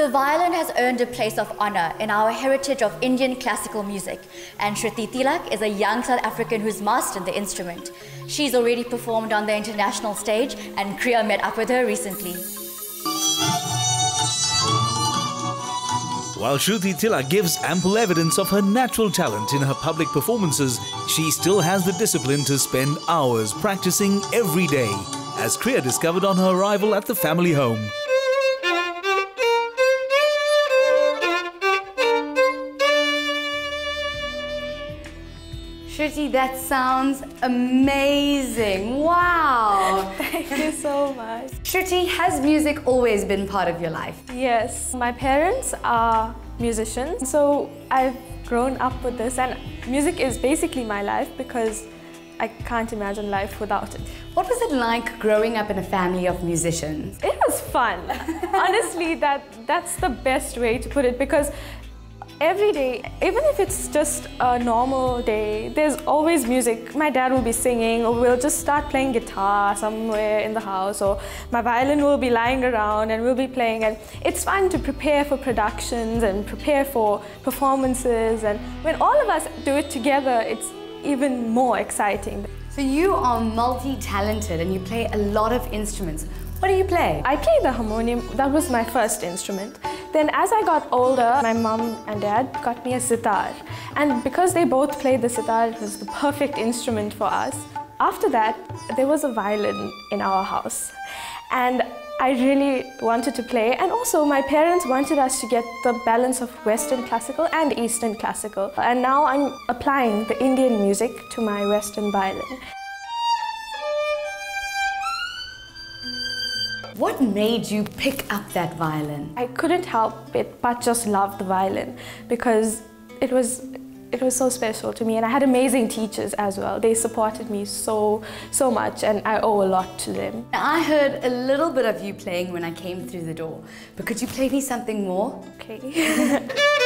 The violin has earned a place of honor in our heritage of Indian classical music, and Shruti Teeluck is a young South African who's mastered the instrument. She's already performed on the international stage, and Kriya met up with her recently. While Shruti Teeluck gives ample evidence of her natural talent in her public performances, she still has the discipline to spend hours practicing every day, as Kriya discovered on her arrival at the family home. Shruti, that sounds amazing. Wow. Thank you so much. Shruti, has music always been part of your life? Yes, my parents are musicians, so I've grown up with this, and music is basically my life because I can't imagine life without it. What was it like growing up in a family of musicians? It was fun. Honestly, that that's the best way to put it because every day, even if it's just a normal day, there's always music. My dad will be singing, or we'll just start playing guitar somewhere in the house, or my violin will be lying around and we'll be playing. And it's fun to prepare for productions and prepare for performances. And when all of us do it together, it's even more exciting. So you are multi-talented and you play a lot of instruments. What do you play? I play the harmonium. That was my first instrument. Then as I got older, my mom and dad got me a sitar. And because they both played the sitar, it was the perfect instrument for us. After that, there was a violin in our house. And I really wanted to play, and also my parents wanted us to get the balance of Western classical and Eastern classical. And now I'm applying the Indian music to my Western violin. What made you pick up that violin? I couldn't help it but just love the violin because it was it was so special to me and I had amazing teachers as well. They supported me so, so much and I owe a lot to them. I heard a little bit of you playing when I came through the door, but could you play me something more? Okay.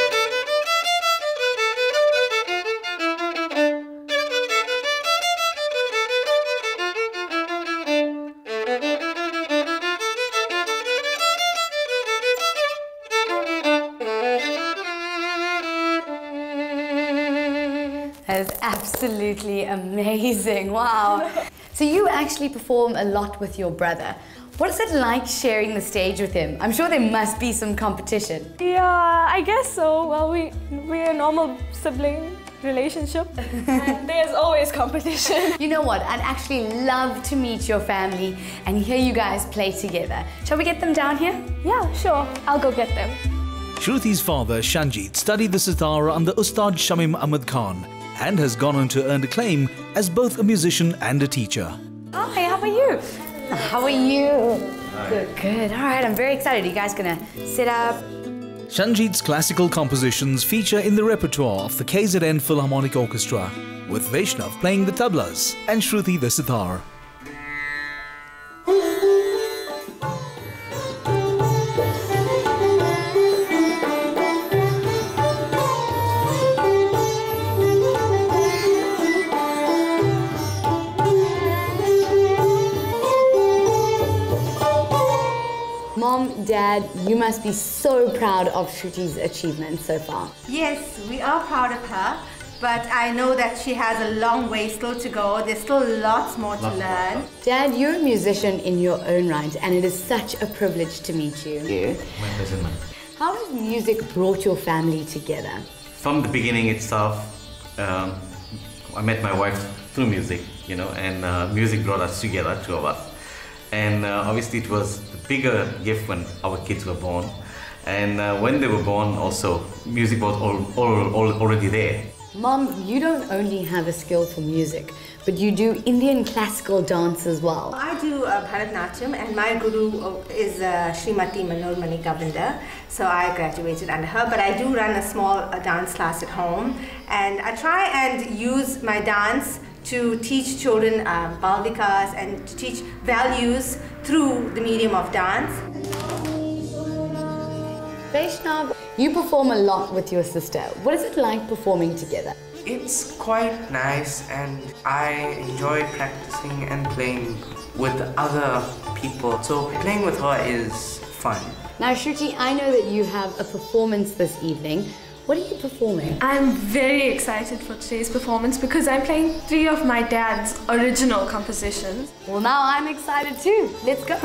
is absolutely amazing. Wow. So you actually perform a lot with your brother. What is it like sharing the stage with him? I'm sure there must be some competition. yeah, I guess so. Well, we, we're a normal sibling relationship and there's always competition. You know what? I'd actually love to meet your family and hear you guys play together. Shall we get them down here? Yeah, sure. I'll go get them. Shruti's father, Shanjit, studied the sitar under Ustad Shamim Ahmad Khan and has gone on to earn acclaim as both a musician and a teacher. Oh, Hi, how are you? How are you? Good, good. All right, I'm very excited. You guys gonna sit up? Shanjit's classical compositions feature in the repertoire of the KZN Philharmonic Orchestra, with Vaishnav playing the tablas and Shruti the sitar. Dad, you must be so proud of Shruti's achievements so far. Yes, we are proud of her, but I know that she has a long way still to go. There's still lots more to learn. Dad, you're a musician in your own right, and it is such a privilege to meet you. My pleasure, man. How has music brought your family together? From the beginning itself, um, I met my wife through music, you know, and uh, music brought us together, two of us. And uh, obviously, it was a bigger gift when our kids were born. And uh, when they were born, also, music was all, all, all already there. Mom, you don't only have a skill for music, but you do Indian classical dance as well. I do uh, Bharatnatyam and my guru uh, is uh, Srimati Manoramani Govinda. So I graduated under her, but I do run a small uh, dance class at home. And I try and use my dance to teach children um, balvikas and to teach values through the medium of dance. Vaishnav, you perform a lot with your sister. What is it like performing together? It's quite nice and I enjoy practicing and playing with other people. So playing with her is fun. Now, Shruti, I know that you have a performance this evening. What are you performing? I'm very excited for today's performance because I'm playing three of my dad's original compositions. Well, now I'm excited too. Let's go.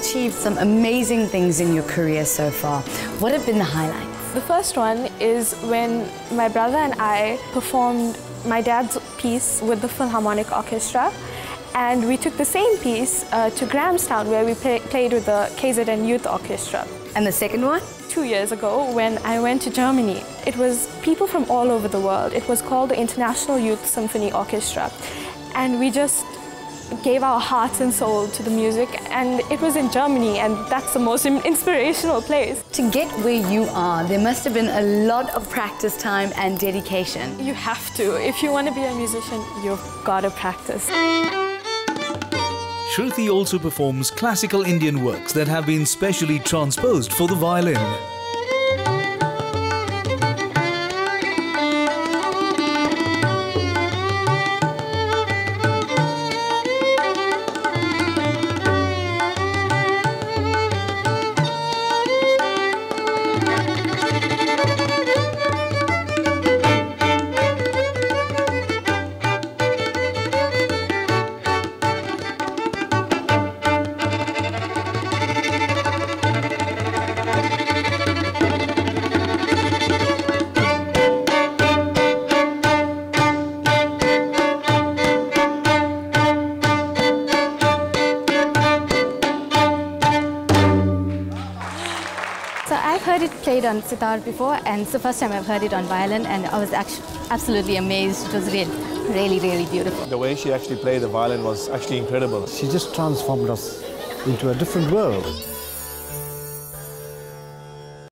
Achieved some amazing things in your career so far. What have been the highlights? The first one is when my brother and I performed my dad's piece with the Philharmonic Orchestra. And we took the same piece uh, to Grahamstown where we play, played with the KZN Youth Orchestra. And the second one? Two years ago when I went to Germany, it was people from all over the world. It was called the International Youth Symphony Orchestra. And we just gave our hearts and soul to the music and it was in Germany and that's the most inspirational place. To get where you are, there must have been a lot of practice time and dedication. You have to. If you want to be a musician, you've got to practice. Shruti also performs classical Indian works that have been specially transposed for the violin. Played on sitar before, and it's the first time I've heard it on violin, and I was actually absolutely amazed. It was really, really, really beautiful. The way she actually played the violin was actually incredible. She just transformed us into a different world.